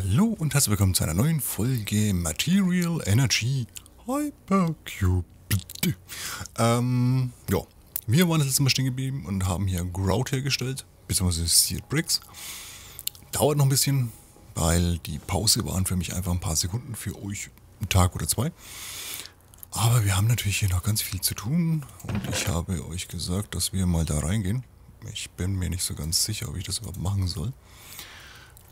Hallo und herzlich willkommen zu einer neuen Folge Material Energy Hypercube. Ähm, ja, wir waren das letzte Mal stehen geblieben und haben hier Grout hergestellt, beziehungsweise Seared Bricks. Dauert noch ein bisschen, weil die Pause waren für mich einfach ein paar Sekunden, für euch ein Tag oder zwei. Aber wir haben natürlich hier noch ganz viel zu tun und ich habe euch gesagt, dass wir mal da reingehen. Ich bin mir nicht so ganz sicher, ob ich das überhaupt machen soll.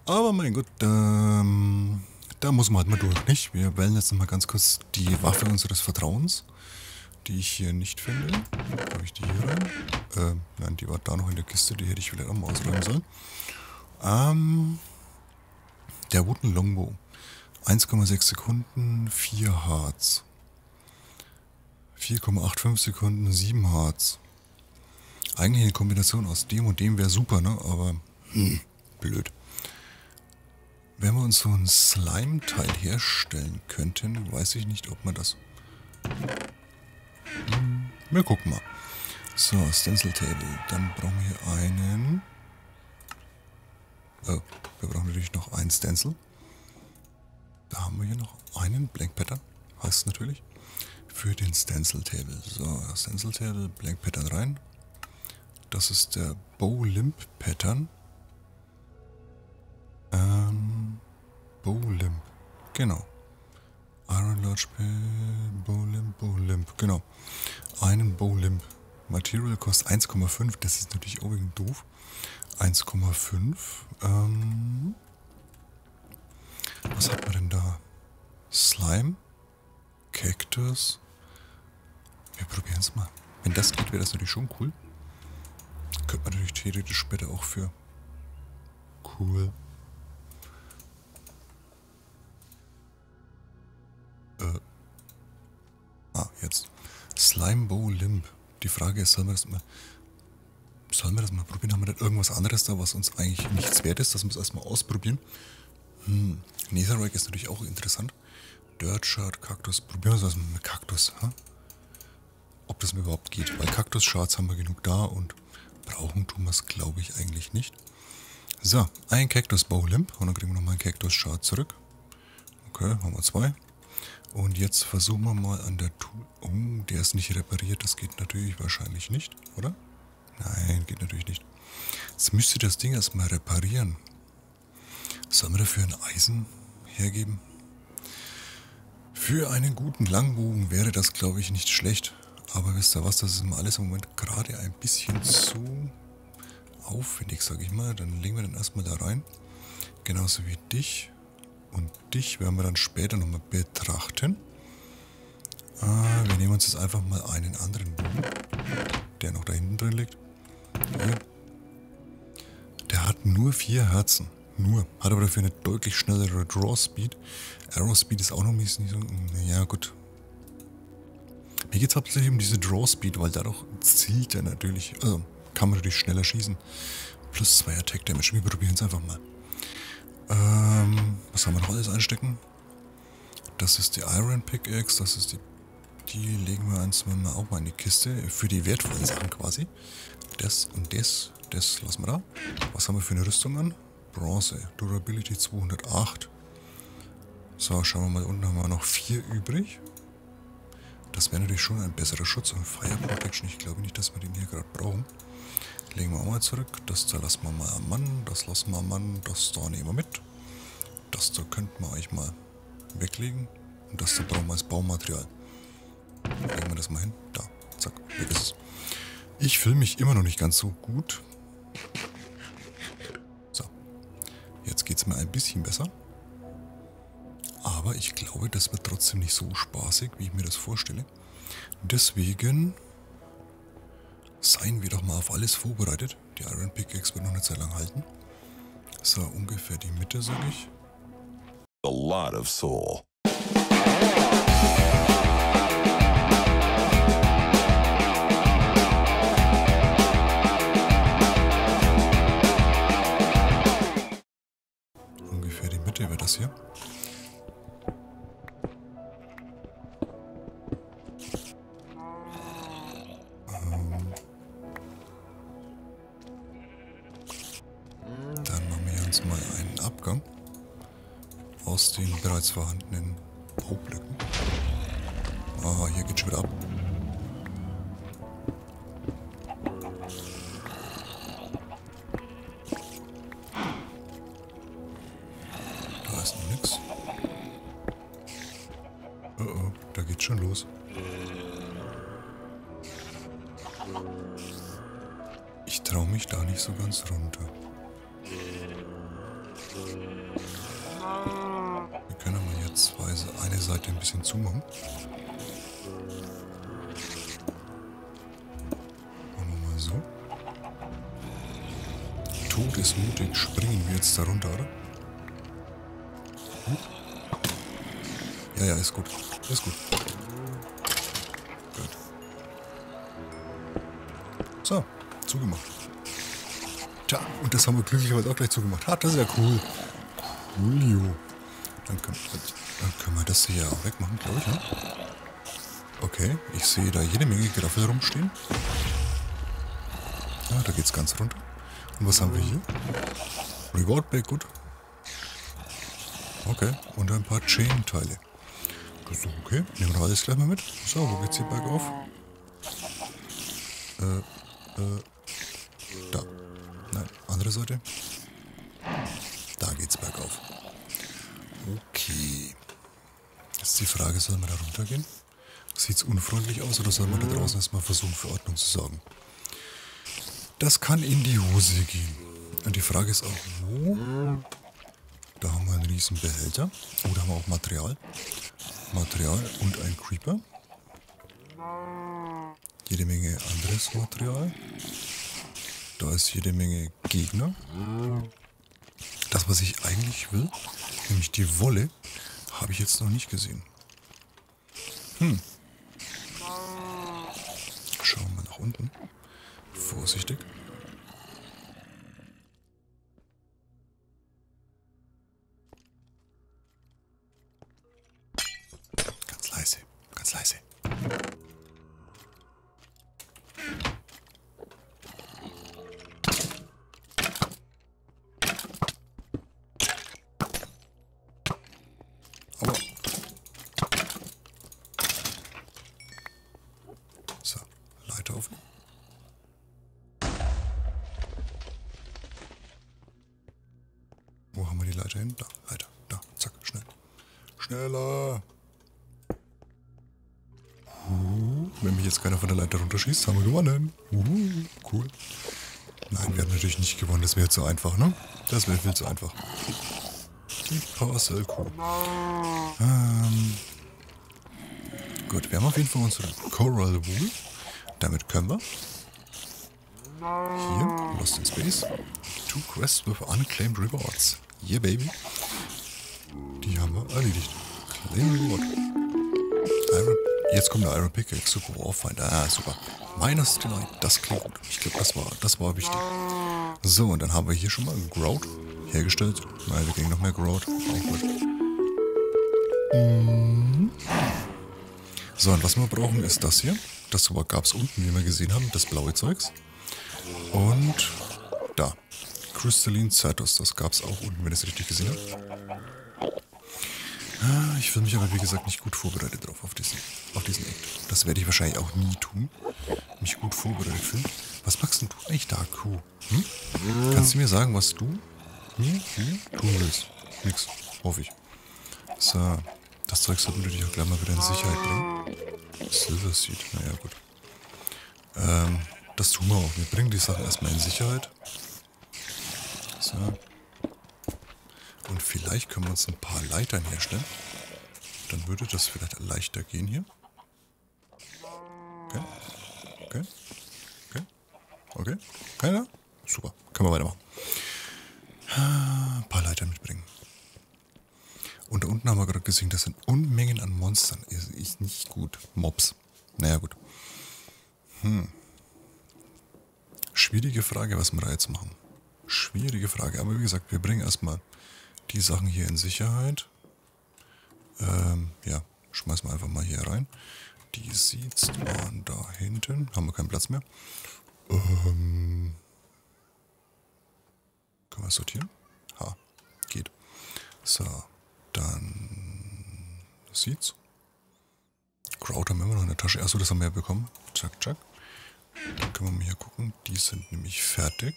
Aber mein Gott, ähm, da muss man halt mal durch, nicht? Wir wählen jetzt nochmal ganz kurz die Waffe unseres Vertrauens, die ich hier nicht finde. Habe ich die hier rein? Ähm, nein, die war da noch in der Kiste, die hätte ich vielleicht auch mal ausräumen sollen. Ähm, der Wooden Longbow. 1,6 Sekunden, 4 Harz. 4,85 Sekunden, 7 Harz. Eigentlich eine Kombination aus dem und dem wäre super, ne? Aber, hm, blöd. Wenn wir uns so ein Slime-Teil herstellen könnten, weiß ich nicht, ob man das... Hm, wir gucken mal. So, Stencil Table. Dann brauchen wir einen... Oh, wir brauchen natürlich noch einen Stencil. Da haben wir hier noch einen Blank Pattern. Heißt natürlich. Für den Stencil Table. So, Stencil Table, Blank Pattern rein. Das ist der Bow Limp Pattern. Ähm, Bowlimp. Genau. Iron Lodge Bowlimp, Bowlimp. Genau. Einen Bowlimp. Material kostet 1,5. Das ist natürlich auch wegen doof. 1,5. Ähm, was hat man denn da? Slime? Cactus? Wir probieren es mal. Wenn das geht, wäre das natürlich schon cool. Könnte man natürlich theoretisch später auch für cool Äh. Ah, jetzt. Slimebow Limb. Die Frage ist, sollen wir das mal. Sollen wir das mal probieren? Haben wir da irgendwas anderes da, was uns eigentlich nichts wert ist? Das müssen wir erstmal ausprobieren. Hm. Netherrack ist natürlich auch interessant. Dirt Shard, Kaktus. Probieren wir es erstmal mit Kaktus. Ha? Ob das mir überhaupt geht. Weil Kaktus-Shards haben wir genug da und brauchen tun wir es, glaube ich, eigentlich nicht. So, ein Cactus Bow Limp. Und dann kriegen wir nochmal einen Cactus Shard zurück. Okay, haben wir zwei. Und jetzt versuchen wir mal an der Tool... Oh, der ist nicht repariert. Das geht natürlich wahrscheinlich nicht, oder? Nein, geht natürlich nicht. Jetzt müsste das Ding erstmal reparieren. Sollen wir dafür ein Eisen hergeben? Für einen guten Langbogen wäre das, glaube ich, nicht schlecht. Aber wisst ihr was, das ist mir alles im Moment gerade ein bisschen zu aufwendig, sage ich mal. Dann legen wir den erstmal da rein. Genauso wie dich. Und dich werden wir dann später nochmal betrachten. Ah, wir nehmen uns jetzt einfach mal einen anderen Bogen, der noch da hinten drin liegt. Hier. Der hat nur vier Herzen. Nur. Hat aber dafür eine deutlich schnellere Draw Speed. Arrow Speed ist auch noch ein bisschen so. Ja, gut. Mir geht es hauptsächlich um diese Draw Speed, weil dadurch zielt er natürlich. Also kann man natürlich schneller schießen. Plus zwei Attack Damage. Wir probieren es einfach mal. Ähm, was haben wir noch alles einstecken? Das ist die Iron Pickaxe, das ist die... Die legen wir eins mal auch mal in die Kiste. Für die wertvollen Sachen quasi. Das und das, das lassen wir da. Was haben wir für eine Rüstung an? Bronze. Durability 208. So, schauen wir mal, unten haben wir noch vier übrig. Das wäre natürlich schon ein besserer Schutz und Fire Protection. Ich glaube nicht, dass wir den hier gerade brauchen. Legen wir auch mal zurück. Das da lassen wir mal am Mann. Das lassen wir am Mann. Das da nehmen wir mit. Das da könnten wir euch mal weglegen. Und das da brauchen wir als Baumaterial. Legen wir das mal hin. Da. Zack. Weg ist es. Ich fühle mich immer noch nicht ganz so gut. So. Jetzt geht es mir ein bisschen besser. Aber ich glaube, das wird trotzdem nicht so spaßig, wie ich mir das vorstelle. Deswegen seien wir doch mal auf alles vorbereitet. Die Iron Pickaxe wird noch eine Zeit lang halten. So, ungefähr die Mitte, sage ich. A lot of soul. Ungefähr die Mitte wäre das hier. Vorhandenen Baublöcken. Ah, hier geht's schon wieder ab. Da ist noch nichts. Oh oh, da geht's schon los. Ich traue mich da nicht so ganz runter. Bisschen zumachen. Machen wir mal so. Todesmutig springen wir jetzt da runter, oder? Hm? Ja, ja, ist gut. Ist gut. Gut. So, zugemacht. Tja, und das haben wir glücklicherweise auch gleich zugemacht. Ha, das ist ja cool. Coolio. Dann können, dann können wir das hier auch wegmachen, glaube ich, ne? Okay, ich sehe da jede Menge Giraffel rumstehen. Ah, da geht's ganz runter. Und was haben wir hier? Reward Bag, gut. Okay, und ein paar Chain-Teile. So, okay, nehmen wir alles gleich mal mit. So, wo geht's hier bergauf? Äh, äh, da. Nein, andere Seite. Da geht's bergauf. Okay. Jetzt die Frage, soll man da runtergehen? Sieht's unfreundlich aus oder soll man da draußen erstmal versuchen, für Ordnung zu sorgen? Das kann in die Hose gehen. Und die Frage ist auch, wo? Da haben wir einen riesen Behälter. Oh, da haben wir auch Material. Material und ein Creeper. Jede Menge anderes Material. Da ist jede Menge Gegner. Das, was ich eigentlich will, nämlich die Wolle, habe ich jetzt noch nicht gesehen. Hm. Schauen wir nach unten. Vorsichtig. Ganz leise, ganz leise. Leiter hin? Da, Leiter. Da, zack, schnell. Schneller. Uh, wenn mich jetzt keiner von der Leiter runterschießt, haben wir gewonnen. Uh, cool. Nein, wir haben natürlich nicht gewonnen. Das wäre zu einfach, ne? Das wäre viel zu einfach. Die Parcel-Kuh. Ähm, gut, wir haben auf jeden Fall unsere Coral Wool. Damit können wir. Hier, Lost in Space. Two quests with unclaimed rewards. Yeah, baby. Die haben wir erledigt. Iron, jetzt kommt der Iron Pickaxe. Super Warfinder. Ah, super. Minus Delight. Das klingt gut. Ich glaube, das war, das war wichtig. So, und dann haben wir hier schon mal Grout hergestellt. Nein, wir kriegen noch mehr Grout. Auch gut. Mhm. So, und was wir brauchen ist das hier. Das gab es unten, wie wir gesehen haben, das blaue Zeugs. Und da. Crystalline Certus, das gab es auch unten, wenn ich es richtig gesehen habe. Ah, Ich fühle mich aber, wie gesagt, nicht gut vorbereitet drauf, auf diesen, auf diesen Act. Das werde ich wahrscheinlich auch nie tun. Mich gut vorbereitet fühlen. Was magst denn du eigentlich da, Kuh? Hm? Kannst du mir sagen, was du hm? Hm? tun willst? Nix, hoffe ich. So, das Zeug sollten wir natürlich auch gleich mal wieder in Sicherheit bringen. Silver Seed, naja, gut. Ähm, das tun wir auch. Wir bringen die Sachen erstmal in Sicherheit. So. Und vielleicht können wir uns ein paar Leitern herstellen. Dann würde das vielleicht leichter gehen hier. Okay. Okay. Okay. Okay. Keiner? Super. Können wir weitermachen. Ein paar Leitern mitbringen. Und da unten haben wir gerade gesehen, das sind Unmengen an Monstern. Ist, ist nicht gut. Mobs. Naja, gut. Hm. Schwierige Frage, was wir da jetzt machen. Schwierige Frage. Aber wie gesagt, wir bringen erstmal die Sachen hier in Sicherheit. Ähm, ja, schmeißen wir einfach mal hier rein. Die Seeds waren da hinten. Haben wir keinen Platz mehr. Ähm, können wir sortieren? Ha, geht. So, dann Seeds. Kraut haben wir immer noch in der Tasche. Achso, das haben wir ja bekommen. Zack, zack. Dann können wir mal hier gucken. Die sind nämlich fertig.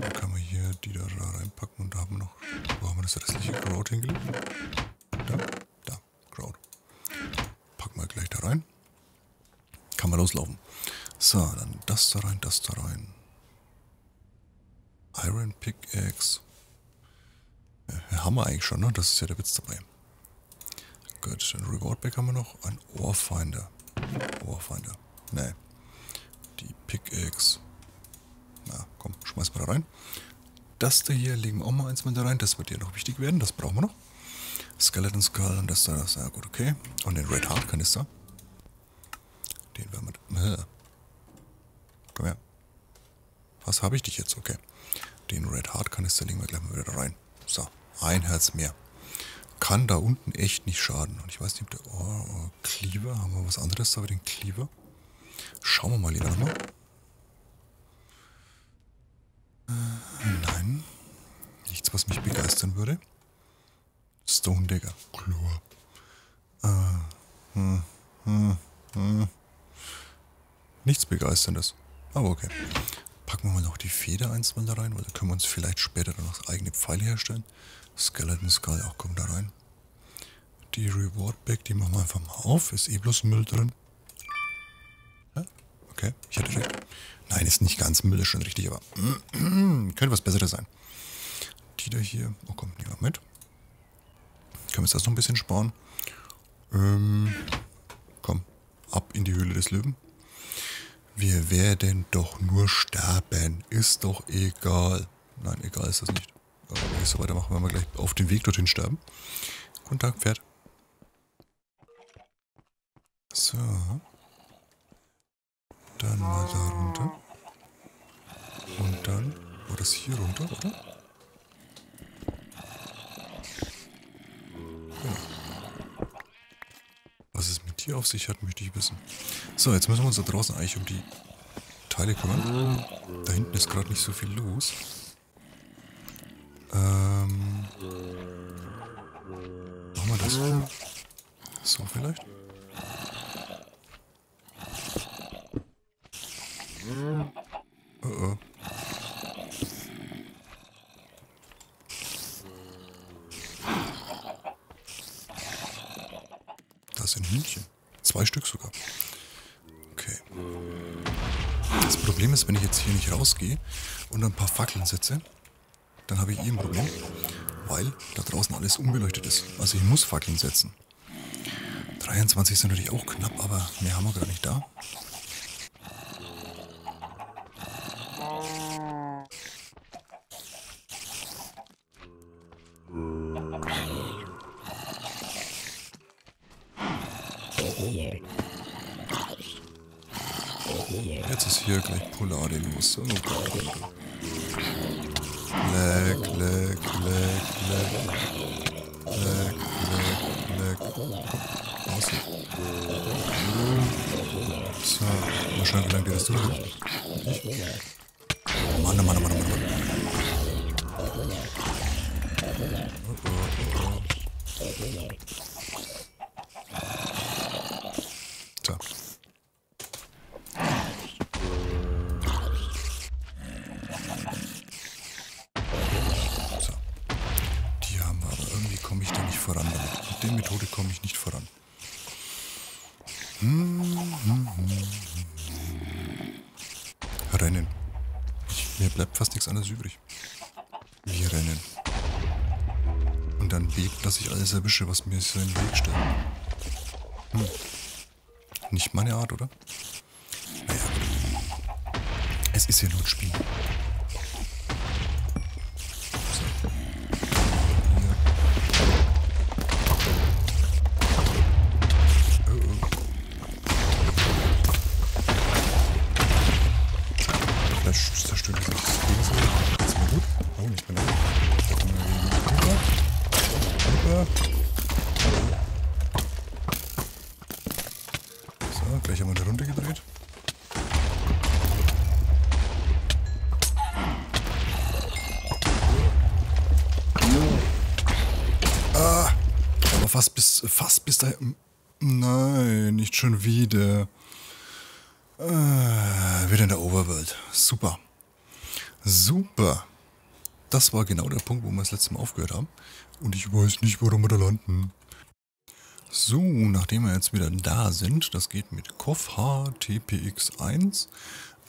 Dann kann man hier die da reinpacken und da haben wir noch. Wo haben wir das restliche Kraut hingelegt? Da, da, Kraut. Packen wir gleich da rein. Kann man loslaufen. So, dann das da rein, das da rein. Iron Pickaxe. Ja, haben wir eigentlich schon, ne? Das ist ja der Witz dabei. Gut, ein Reward Back haben wir noch. Ein Ohrfinder. Ohrfinder. Nee. Die Pickaxe. Na, komm, schmeiß mal da rein. Das da hier legen wir auch mal eins mit da rein. Das wird ja noch wichtig werden. Das brauchen wir noch. Skeleton Skull und das da. Das, ja gut, okay. Und den Red Heart Kanister. Den werden wir... Äh. Komm her. Was habe ich dich jetzt? Okay. Den Red Heart Kanister legen wir gleich mal wieder rein. So, ein Herz mehr. Kann da unten echt nicht schaden. Und ich weiß nicht, ob der... Oh, oh, Cleaver. Haben wir was anderes da bei den Cleaver? Schauen wir mal lieber nochmal. Nein. Was mich begeistern würde. Stone Dagger. Chlor. Äh, hm, hm, hm. Nichts Begeisterndes. Aber okay. Packen wir mal noch die Feder eins mal da rein, weil da können wir uns vielleicht später dann noch eigene Pfeile herstellen. Skeleton Skull auch kommt da rein. Die Reward Bag, die machen wir einfach mal auf. Ist eh bloß Müll drin. Ja? Okay, ich hatte recht. Nein, ist nicht ganz Müll, ist schon richtig, aber könnte was Besseres sein. Die da hier, oh komm, nehmen wir mit. Können wir uns das noch ein bisschen sparen? Ähm, komm, ab in die Höhle des Löwen. Wir werden doch nur sterben. Ist doch egal. Nein, egal ist das nicht. Aber so weitermache, werden wir gleich auf dem Weg dorthin sterben. Guten Tag, Pferd. So. Dann mal da runter. Und dann war das hier runter, oder? Was es mit dir auf sich hat, möchte ich wissen. So, jetzt müssen wir uns da draußen eigentlich um die Teile kümmern. Da hinten ist gerade nicht so viel los. Ähm. Machen wir das? So vielleicht? Oh oh. Das sind Hühnchen. Zwei Stück sogar. Okay. Das Problem ist, wenn ich jetzt hier nicht rausgehe und ein paar Fackeln setze, dann habe ich eh ein Problem, weil da draußen alles unbeleuchtet ist. Also ich muss Fackeln setzen. 23 sind natürlich auch knapp, aber mehr haben wir gar nicht da. Polade los. Oh Gott. Leck, leck, leck, leck. Leck, leck, leck. Raus hier. So, mal schauen, wie lange dir das dauert. Ich? Mann, Mann, Mann, Mann, Mann. Oh, oh, oh. Fast nichts anderes übrig. Wir rennen. Und dann dass ich alles erwische, was mir so in den Weg stellt. Hm. Nicht meine Art, oder? Naja. Es ist ja nur ein Spiel. Schon wieder. Äh, wieder in der Overworld. Super. Super. Das war genau der Punkt, wo wir das letzte Mal aufgehört haben. Und ich weiß nicht, warum wir da landen. So, nachdem wir jetzt wieder da sind, das geht mit Koff HTPX1.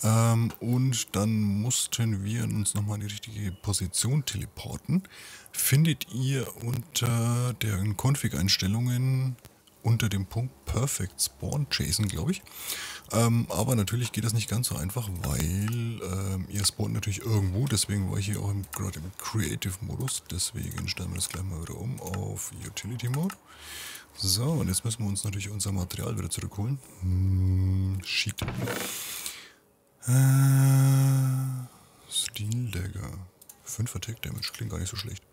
Ähm, und dann mussten wir uns nochmal in die richtige Position teleporten. Findet ihr unter den Config-Einstellungen unter dem Punkt Perfect Spawn Chasen, glaube ich. Ähm, aber natürlich geht das nicht ganz so einfach, weil ähm, ihr spawnt natürlich irgendwo, deswegen war ich hier auch gerade im Creative-Modus. Deswegen stellen wir das gleich mal wieder um auf Utility-Mode. So, und jetzt müssen wir uns natürlich unser Material wieder zurückholen. Hm, shit. Äh, Steel Dagger. 5 Attack Damage, klingt gar nicht so schlecht.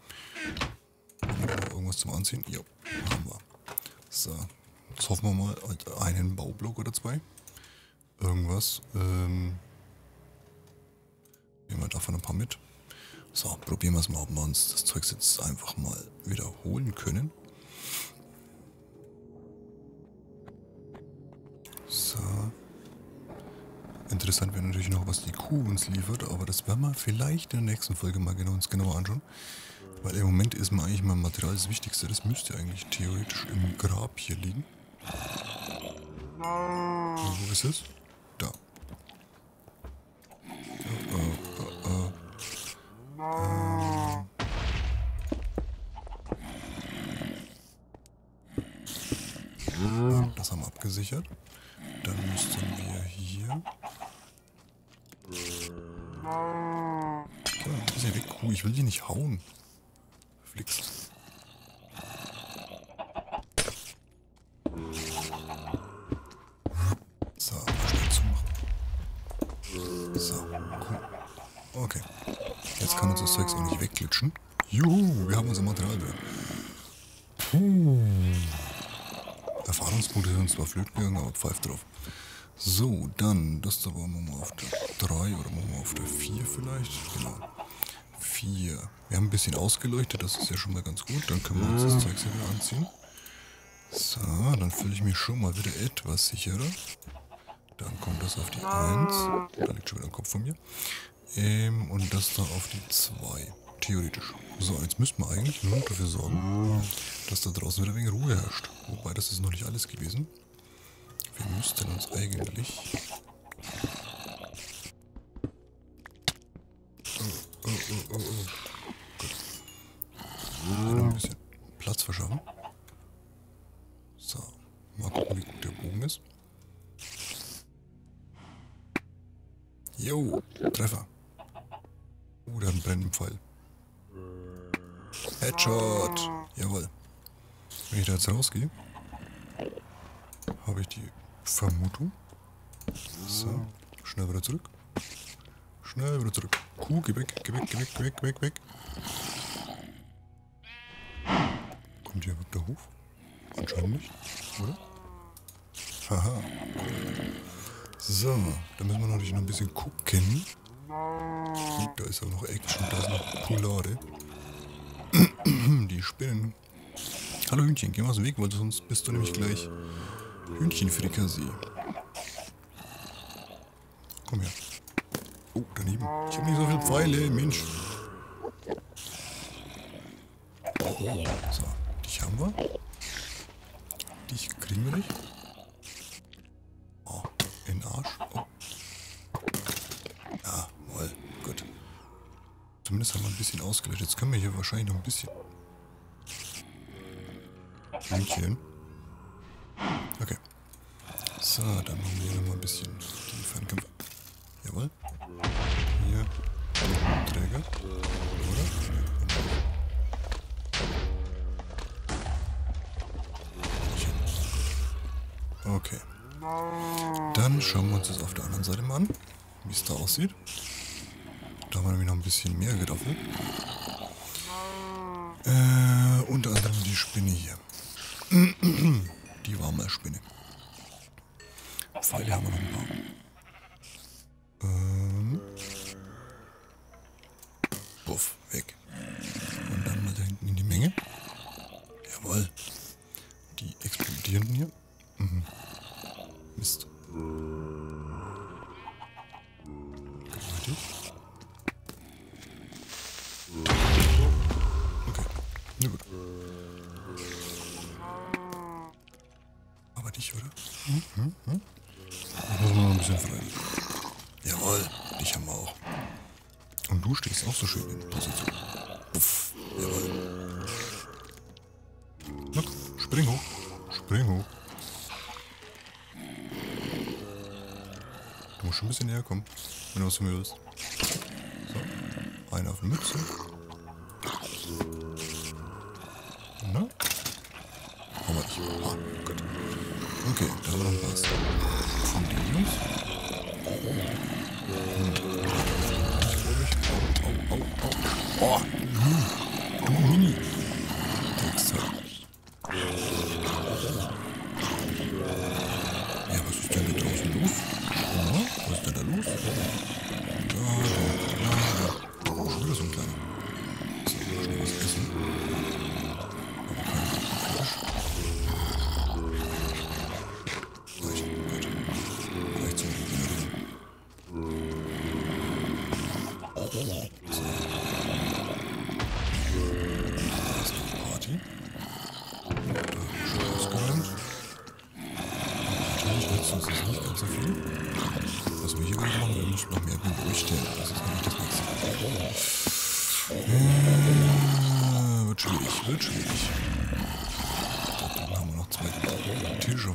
Irgendwas zum Anziehen? Ja, haben wir. So, jetzt hoffen wir mal einen Baublock oder zwei. Irgendwas. Ähm, nehmen wir davon ein paar mit. So, probieren wir es mal, ob wir uns das Zeug jetzt einfach mal wiederholen können. So. Interessant wäre natürlich noch, was die Kuh uns liefert, aber das werden wir vielleicht in der nächsten Folge mal genau, uns genauer anschauen. Weil im Moment ist mir eigentlich mein Material das Wichtigste. Das müsste eigentlich theoretisch im Grab hier liegen. Wo ist es? Da. Uh, uh, uh, das haben wir abgesichert. Dann müssten wir hier... So, ein bisschen weg. Kuh, ich will die nicht hauen. Flix. So, schnell zumachen. So, cool. Okay. Jetzt kann uns das Zeugs auch nicht wegglitschen. Juhu, wir haben unser Material wieder. Puh. Erfahrungspunkte sind zwar flöten gegangen, aber pfeift drauf. So, dann, das da wollen wir mal auf der 3 oder machen wir auf der 4 vielleicht. Genau. 4. Wir haben ein bisschen ausgeleuchtet, das ist ja schon mal ganz gut. Dann können wir uns das Zeug wieder anziehen. So, dann fühle ich mich schon mal wieder etwas sicherer. Dann kommt das auf die 1. Da liegt schon wieder ein Kopf von mir. Ähm, und das da auf die 2. Theoretisch. So, jetzt müssten wir eigentlich nur dafür sorgen, dass da draußen wieder ein wenig Ruhe herrscht. Wobei, das ist noch nicht alles gewesen. Wir müssten uns eigentlich... Oh, oh, oh, oh, oh. Gut. Noch ein bisschen Platz verschaffen. So, mal gucken, wie gut der Bogen ist. Jo, Treffer. Oh, der hat einen brennenden Pfeil. Headshot. Jawohl. Wenn ich da jetzt rausgehe, habe ich die Vermutung. So, schnell wieder zurück. Schnell wieder zurück. Kuh, geh weg, geh weg, geh weg, geh weg, weg, weg. Kommt hier der Hof? Anscheinend nicht, oder? Haha. So, dann müssen wir natürlich noch ein bisschen gucken. Gut, da ist auch noch Action, da ist noch Poulade. Die Spinnen. Hallo Hühnchen, geh mal aus dem Weg, weil sonst bist du nämlich gleich Hühnchenfrikassee. Komm her. Oh, daneben. Ich habe nicht so viele Pfeile, Mensch. So, dich haben wir. Dich kriegen wir nicht. Oh, in den Arsch. Oh. Ah, wohl, gut. Zumindest haben wir ein bisschen ausgelöscht. Jetzt können wir hier wahrscheinlich noch ein bisschen... Hühnchen. So, dann machen wir hier noch mal ein bisschen die Fernkämpfer. Jawohl. Hier. Träger. Oder? Okay. Dann schauen wir uns das auf der anderen Seite mal an, wie es da aussieht. Da haben wir nämlich noch ein bisschen mehr Geraffel. Äh, unter anderem die Spinne hier. Die warme Spinne. Pfeile haben wir noch ein paar. Ähm. Puff, weg. Und dann mal da hinten in die Menge. Jawohl. die hinten hier? Mhm. Mist. Warte. Okay. Na gut. Aber dich, oder? Hm, hm, ein bisschen frei. Jawohl, dich haben wir auch. Und du stehst auch so schön in Position. Uff, jawohl. Na spring hoch. Spring hoch. Du musst schon ein bisschen näher kommen, wenn du was von mir willst. So, einer auf die Mütze.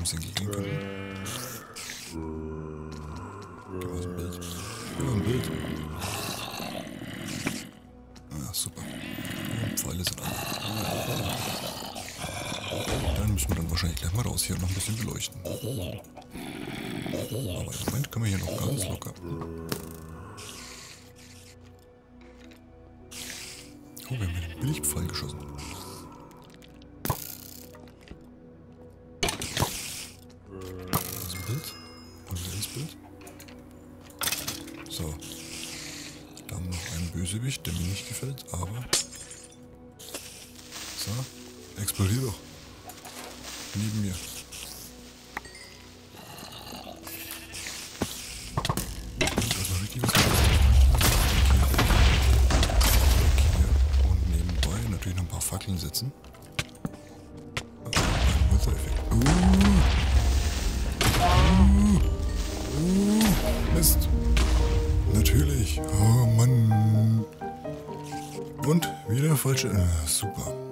Um sie können. Da war ein Bild. Ja, ein Bild. Ah, super. Pfeile sind an. Dann müssen wir dann wahrscheinlich gleich mal raus hier und noch ein bisschen beleuchten. Aber im Moment können wir hier noch ganz locker. Oh, wir haben einen Billigpfeil geschossen. So. Explodier doch. Neben mir. Und nebenbei natürlich noch ein paar Fackeln setzen. Uh. Uh. Uh. Mist. Natürlich. Oh Mann. Und wieder falsche. Äh, super.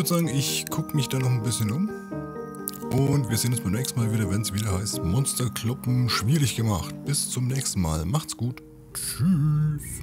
Würde sagen, ich gucke mich da noch ein bisschen um. Und wir sehen uns beim nächsten Mal wieder, wenn es wieder heißt Monsterkloppen schwierig gemacht. Bis zum nächsten Mal. Macht's gut. Tschüss.